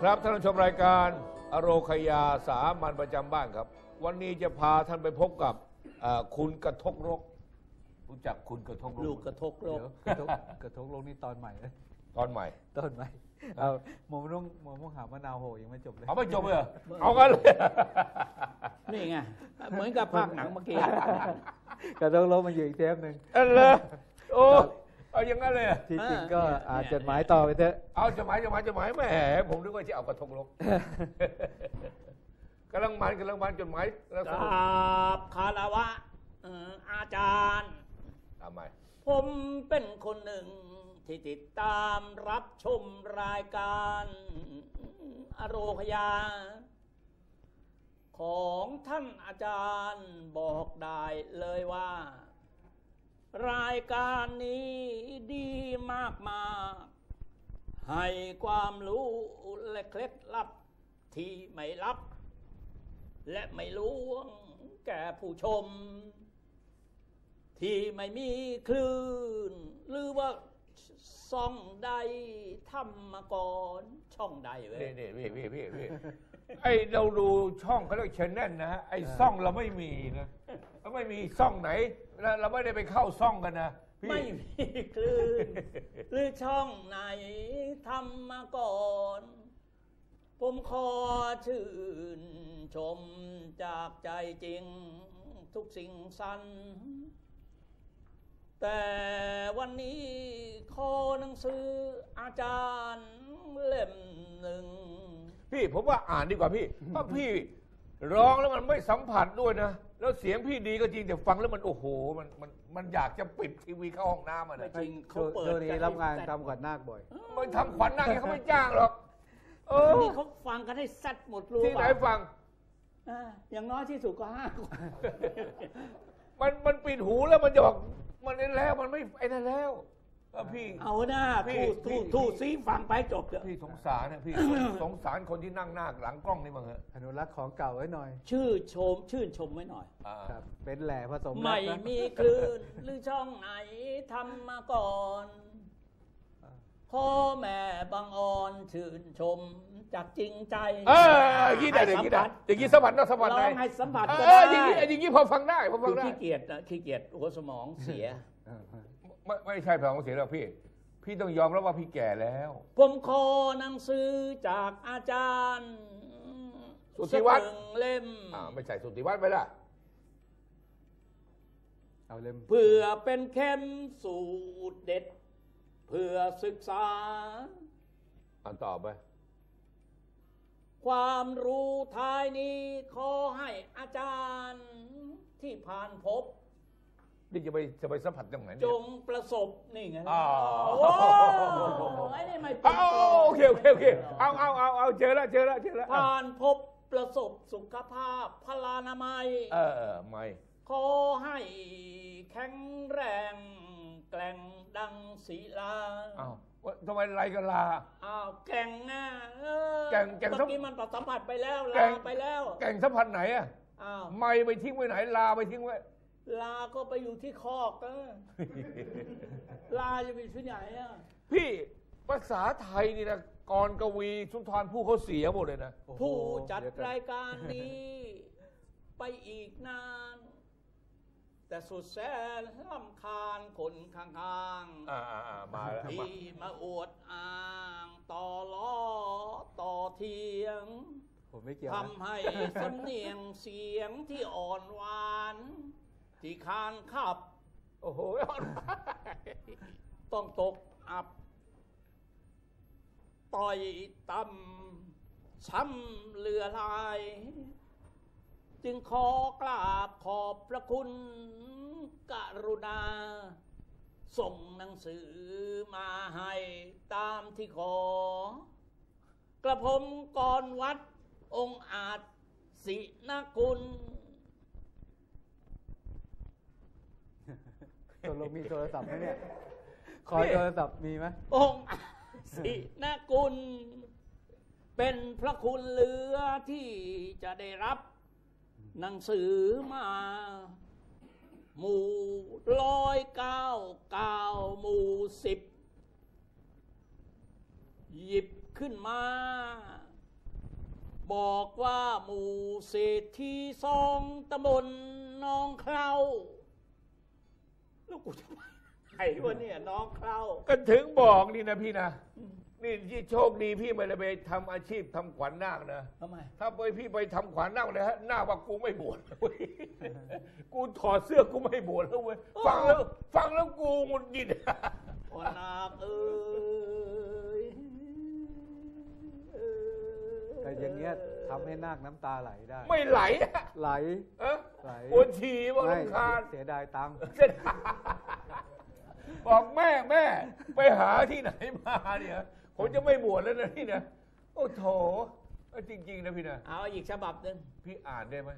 ครับท่านผู้ชมรายการอโรคยาสามัญประจำบ้านครับ วันนี้จะพาท่านไปพบกับเอ่อคุณกระทกรก รู้จักคุณกระทกรลูกกกระทกโลเดี๋กยวกระทบกระทบโลกนี่ตอนใหม่นะตอนใหม่ ตอนใหม่เอาหมอมนุ่งหมอมุ่งหามะนาวโหยังไม่จบเลยเอาไม่จบเลยเหรอเอากันเลย นี่ไง เหมือนกับภาคหนังเมื่อกี้ กระทบโลกมันอยู่อีกเทปหนึ่ง เออเลยโอ้ เอาอย่างนั้นเลยเหรอที่จริงก็เนี่ยอ่านเนี่ยจดหมายต่อไปเถอะ เอาจะหมายจะหมายจะหมายแหมผมนึกว่าจะเอากระทกรกกำลังมันกำลังมันจดหมายแล้วกสรุปราบคารวะเอ่ออาจารย์ทำไมผมเป็นคนหนึ่งที่ติดตามรับชมรายการอโรคยา ของท่านอาจารย์บอกได้เลยว่า รายการนี้ดีมากมากๆให้ความรู้และเคล็ดลับที่ไม่ลับ และไม่ล้วงแก่ผู้ชม ที่ไม่มีคลื่น หรือว่าซ่องใดทำมาก่อนช่องใดเว้ยนี่นี่พี่พี่พี่พี่ไอเราดูช่องเขาเรียกชแนลนะฮะไอซ่องเราไม่มีนะเราไม่มีซ่องไหน เราเราไม่ได้ไปเข้าซ่องกันนะพี่ไม่มีคลื่นหรือช่องไหนทำมาก่อน ผมขอชื่น ชมจากใจจริงทุกสิ่งสัน แต่วันนี้ขอหนังสืออาจารย์เล่มหนึ่ง พี่ผมว่าอ่านดีกว่าพี่เพราะพี่ร้องแล้วมันไม่สัมผัสด้วยนะ แล้วเสียงพี่ดีก็จริงแต่ฟังแล้วมันโอ้โห มันมันมันอยากจะปิดทีวีเข้าห้องน้ำอะไม่นะจริงเขาช่วงเปิดช่วงนี้กันรับงานให้ทำขวัญนาคบ่อย มันทำขวัญนั่งเขาไม่จ้างหรอกเออนี่เขาฟังกันให้ซัดหมดรู้ที่ไหนเปล่าฟังอ่าอย่างน้อยที่สุดก็ห้าคนมันมันปิดหูแล้วมันจะบอกมันไอ้แล้วมันไม่ไอ้นั่นแล้ว เออพี่เอาหน้าพี่ทู่พี่ ทู่ทู่ซีฟังไปจบเถอะพี่สงสารนะพี่ สงสารคนที่นั่งหน้าหลังกล้องนี่มั้งเหรอะอนุรักษ์ของเก่าไว้หน่อยชื่อชม ชื่นชมไว้หน่อย อ่าครับ เป็นแหล่ผสมรัไม่กนะมีคลื่นหรือช่องไหนทำมาก่อนพ่อแม่บางอ่อนชื่นชมจากจริงใจเอออย่างนี้ได้อย่างนี้ได้อย่างนี้สะบัดนะสะบัดลได้องให้สัมผัสเอก็อได้อย่างนี้อย่างนี้พอฟังได้พอฟัคืงอได้ขี้เกียจนะขี้เกียจหัวสมองเสีย เออ ไม่ไม่ใช่พลังเสียงหรอกพี่ พี่ต้องยอมรับว่าพี่แก่แล้ว ผมขอหนังสือจากอาจารย์สุทธิวัฒน์ สักหนึ่งเล่ม อ่าไม่ใช่สุติวัฒน์ไปละเอาเล่มเพื่อเป็นเข้มสูตรเด็ด เพื่อศึกษา อ่านต่อไป ความรู้ท้ายนี้ขอให้อาจารย์ที่ผ่านพบ นี่จะไปจะไปสัมผัสตรงไหนจเนี่ย งประสบนี่ไงอ๋อ โอ้ไอ้นี่ไม่เป็นเอาเอาเอาโอเคโอเคโอเคเอาเอาเอาเอาเจอแล้วเจอแล้วเจอแล้วผ่านพบประสบสุขภาพพลานามัย เออเออไม่ขอให้แข็งแรงแกล่งดังศิลาเอาว่าทำไมไรกันลา อ้าวแก่งนะเออแก่งแก่งเมื่อกี้มันสัมผัสไปแล้วแก่ลาง ไปแล้วแก่งสัมผัสไหนอะอ้าวไม่ไปทิ้งไว้ไหนลาไปทิ้งไว้ ลาก็ไปอยู่ที่คอกเออลาจะไปที่ไหนอะพี่ภาษาไทยนี่นะกรกวีสุนทรภู่เขาเสียหมดเลยนะโอ้โหผู้จัดเยวก่อนรายการนี้ ไปอีกนาน แต่สุดแสนลำคาญคนข้างอ่าอ่าอ่ามาแล้วๆมาที่มาอวดอ้างต่อล้อต่อเทียงผมไม่เกี่ยวนะทำให้สำเนียงเสียงที่อ่อนหวาน ที่คานขับ โอ้โห ต้องตกอับ ต่อยต่ำช้ำเลือลาย จึงขอกราบขอบพระคุณกรุณา ส่งหนังสือมาให้ตามที่ขอ กระผมก่อนวัดองค์อาจศินกุล ตกลงมีโทรศัพท์ไหมเนี่ย ขอโทรศัพท์มีไหมองค์อาจศินกุล เป็นพระคุณเหลือที่จะได้รับหนังสือมา หมู่ร้อยเก้าเก้าหมู่สิบหยิบขึ้นมา บอกว่าหมู่เศรษฐีสองตำบลหน้องเคราแล้วกูจะไปไหนวะเนี่ยน้องเคราก็ถึงบอกนี่นะพี่นะ นี่ที่โชคดีพี่ไม่ได้ไปทำอาชีพทำขวัญนาคนะ ทำไม ถ้าไปพี่ไปทำขวัญนาคเลยฮะหน้าว่ากูไม่บวชเว้ยกูถอดเสื้อกูไม่บวชแล้วเว้ยฟังแล้วฟังแล้วกูหงุดหงิดพอนาคเอ้ยเอ้ยแต่อย่างเงี้ยทำให้นาคน้ำตาไหลได้ ไม่ไหลอะไหล เอะ ไหลปวดฉี่ว่าไม่ลำคาญเสียดายตังค์บอกแม่แม่ ไปหาที่ไหนมาเนี่ย ผมจะไม่บวชแล้วนะนี่นะโอ้โถเอาจริง ๆ นะพี่นะเอาอีกฉบับหนึ่งพี่อ่านได้ไหม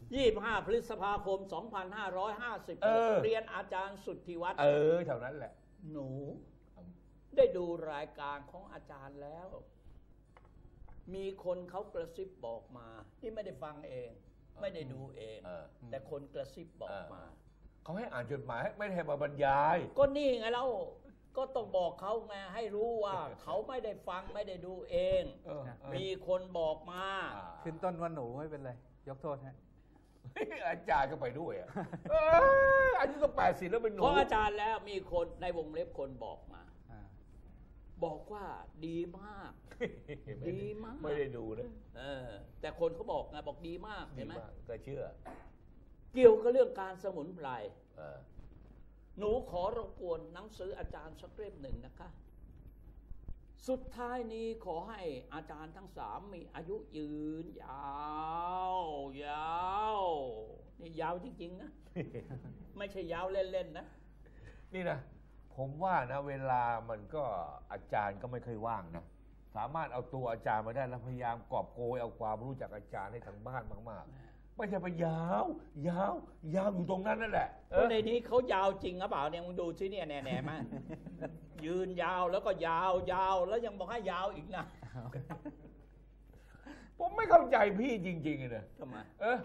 25 พฤษภาคมเออ2556เรียนอาจารย์สุทธิวัฒน์เออเท่านั้นแหละ หนู ได้ดูรายการของอาจารย์แล้ว มีคนเขากระซิบบอกมาที่ไม่ได้ฟังเอง ไม่ได้ดูเองเออแต่คนกระซิบบอกมา เขาให้อ่านจดหมายไม่ได้ให้มาบรรยาย ก็นี่ไงเราก็ต้องบอกเขาไงให้รู้ว่าเขาไม่ได้ฟังไม่ได้ดูเองเออเออมีคนบอกมาอ่าขึ้นต้นว่าหนูไม่เป็นไร ยกโทษให้อาจารย์ก็ไปด้วยอะเอออายุก็แปดสิบแล้วเป็นหนูเพราะอาจารย์แล้วมีคนในวงเล็บคนบอกมาอ่า บอกว่าดีมาก ดีมาก ไม่ได้ดูนะเออ แต่คนเขาบอกไงบอกดีมากดีเห็นไหมมากก็เชื่อ เกี่ยวกับเรื่องการสมุนไพรเออหนูขอรบกวนหนังสืออาจารย์สักเล่มหนึ่งนะคะ สุดท้ายนี้ขอให้อาจารย์ทั้งสามมีอายุยืน ยาว ยาวนี่ยาวจริงๆนะ ไม่ใช่ยาวเล่นๆนะ นี่นะ ผมว่านะเวลามันก็อาจารย์ก็ไม่เคอยว่างนะ สามารถเอาตัวอาจารย์มาได้แล้วพยายามกอบโกยเอาความรู้จากอาจารย์ให้ทางบ้านมากๆ ไม่ใช่ไปยาว ยาวยาวอยู่ตรงนั้นนั่นแหละเอเพราะอในนี้เขายาวจริงหรือเปล่าเนี่ยมึงดูซิเนี่ยแน่ๆมายืนยาวแล้วก็ยาวยาวแล้วยังบอกให้ยาวอีกนะ ผมไม่เข้าใจพี่จริงๆเลยนะทำไมเออ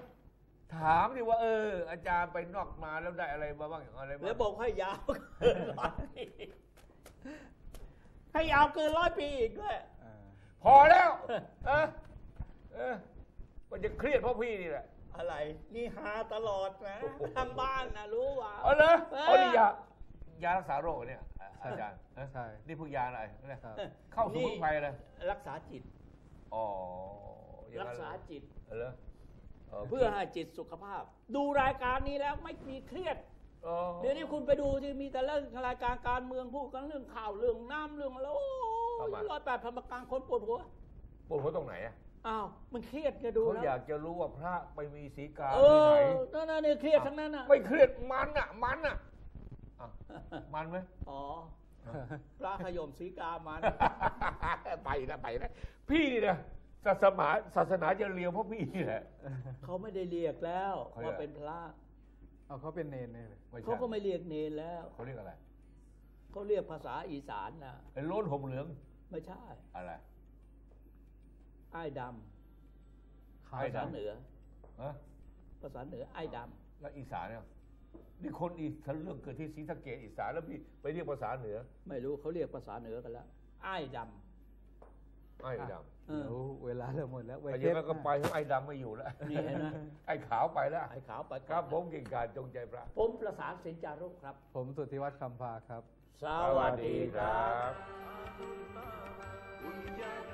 ถามดิว่าเออ อาจารย์ไปนอกมาแล้วได้อะไรมาบ้างอะไรบ้างแล้วบอกให้ยาวเกินร้อยปีให้ยาวเกินร้อยปีอีกด้วยอ่าพอแล้วเออเออมันจะเครียดเพราะพี่นี่แหละ อะไร นี่หาตลอดนะทางบ้านนะรู้ว่าเอาเลยเออเอาดิยายารักษาโรคเนี่ยอาจารย์เออใช่นี่พวกยาอะไรเนี่ยครับเข้าสมุนไพรเลยรักษาจิตอ๋ออย่งรักนั้นษาจิตเหรอ เพื่อให้จิตสุขภาพ ดูรายการนี้แล้วไม่มีเครียดอ๋อเดี๋ยวนี้คุณไปดูที่มีแต่เรื่องรายการการเมืองพูดกันเรื่องข่าวเรื่องน้ำเรื่องอะไรโอ้ยร้อยแปดพันประการคนปวดหัวปวดหัวตรงไหนอะอ้าวมันเครียดจะดูเขาแล้อยวากจะรู้ว่าพระไปมีสีกาเอที่ไหนอนั่นน่ะเนี่ยเครียดทั้งนั้นน่ะไม่เครียดมันอะมันอะอะมันไหมอ๋อพระขยมสีกามันไปนะไปนะพี่นี่นะ ศาสนาศาสนาจะเลียวเพราะพี่นี่แหละ เขาไม่ได้เรียกแล้วเขาเรียก ว่าเป็นพระเอาเขาเป็นเนนเลยไม่ใช่เขาก็ไม่เรียกเนรแล้ว เขาเรียกอะไรเขาเรียกภาษาอีสานนะไอ้โล้นห่มเหลืองไม่ใช่อะไร ไอ้ดขาำไอ้ภาดำ ษาเหนือ ฮะภาษาเหนือไอ้ดแล้วอีสานเนี่ยนี่คนอีสานเรื่องเกิดที่ศรีสะเกดอีสานแล้วพี่ไปเรียกภาษาเหนือำไม่รู้เขาเรียกภาษาเหนือกันแล้วไอ้ดไอ้ดำ เออเดี๋ยวเวลาเราหมดแล้วำไว้ไอ้เทยังปไงก็ไปเพราะไอ้ดำไม่อยู่แล้วนี่เห็นไหมไอ้ขาวไปแล้วไอ้ขาวไปครับผมกิ่งการจงใจพระ ผมประสานสินจารุครับ ผมสุทธิวัฒน์คำพาครับ สวัสดีครับบ